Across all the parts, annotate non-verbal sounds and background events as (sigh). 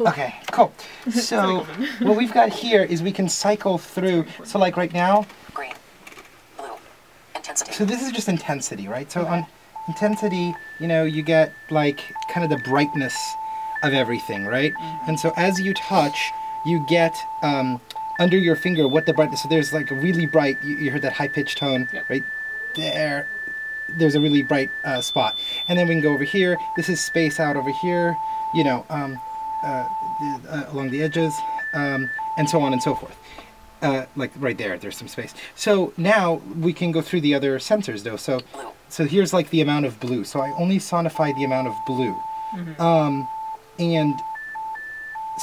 Okay, cool. (laughs) So what we've got here is we can cycle through. So like right now, Green. Blue. Intensity. so this is just intensity, right? So on intensity, you know, you get like kind of the brightness of everything, right? And so as you touch, you get um, under your finger what the brightness. So there's like a really bright. You, you heard that high pitched tone, Yep. right there. There's a really bright uh, spot, and then we can go over here. This is space out over here. You know, um, uh, the- uh, along the edges, um, and so on and so forth. Uh, like right there, there's some space. So now we can go through the other sensors though. So, Blue. so here's like the amount of blue. So I only sonify the amount of blue, um, and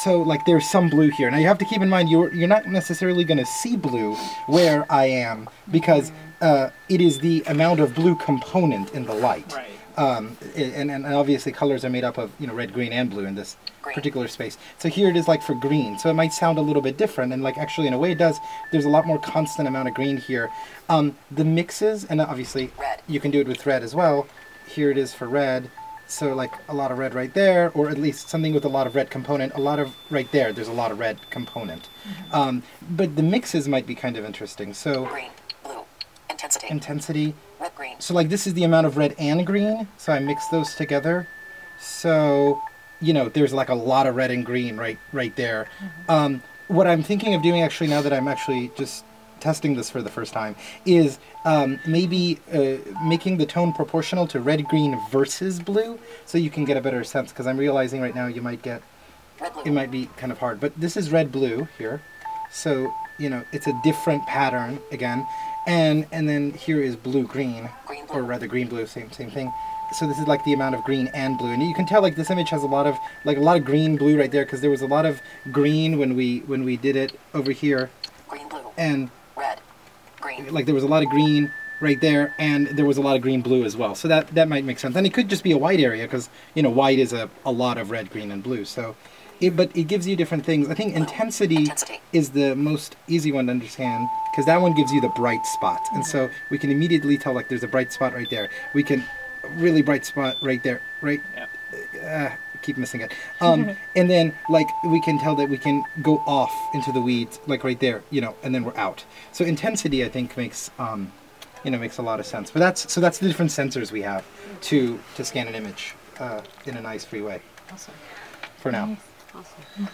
so like there's some blue here. Now you have to keep in mind you're you're not necessarily going to see blue where I am because uh, it is the amount of blue component in the light. Right. Um, and, and obviously colors are made up of you know red, green, and blue in this Green. particular space. So here it is like for green. So it might sound a little bit different, and like actually in a way it does. There's a lot more constant amount of green here. Um, the mixes, and obviously Red. you can do it with red as well. Here it is for red. So like a lot of red right there, or at least something with a lot of red component. A lot of right there. There's a lot of red component. Um, but the mixes might be kind of interesting. So Green. Intensity. intensity. Red. Green. So like this is the amount of red and green. So I mix those together. So you know there's like a lot of red and green right right there. Um, what I'm thinking of doing actually now that I'm actually just testing this for the first time is um, maybe uh, making the tone proportional to red green versus blue so you can get a better sense because I'm realizing right now you might get it might be kind of hard. But this is red blue here, so you know it's a different pattern again, and and then here is blue green, Green, or rather green blue, same same thing. So this is like the amount of green and blue, and you can tell like this image has a lot of like a lot of green blue right there because there was a lot of green when we when we did it over here, Green. Blue. and Red. Green. like there was a lot of green right there and there was a lot of green blue as well so that that might make sense and it could just be a white area because you know white is a, a lot of red green and blue so it, but it gives you different things i think intensity, Intensity. is the most easy one to understand because that one gives you the bright spot and so we can immediately tell like there's a bright spot right there we can really bright spot right there right Yep. uh, keep missing it. (laughs) Um, and then like we can tell that we can go off into the weeds, like right there, you know, and then we're out. So intensity, I think, makes um, you know makes a lot of sense. But that's so that's the different sensors we have to to scan an image uh, in a nice free way Awesome. for now. Awesome.